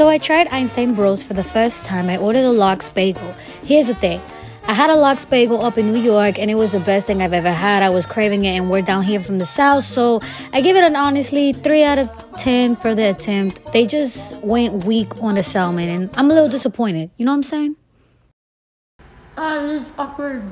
So I tried Einstein Bros for the first time. I ordered a lox bagel. Here's the thing. I had a lox bagel up in New York and it was the best thing I've ever had. I was craving it and we're down here from the south, so I give it an honestly 3 out of 10 for the attempt. They just went weak on the salmon and I'm a little disappointed. You know what I'm saying? Uh, this is awkward.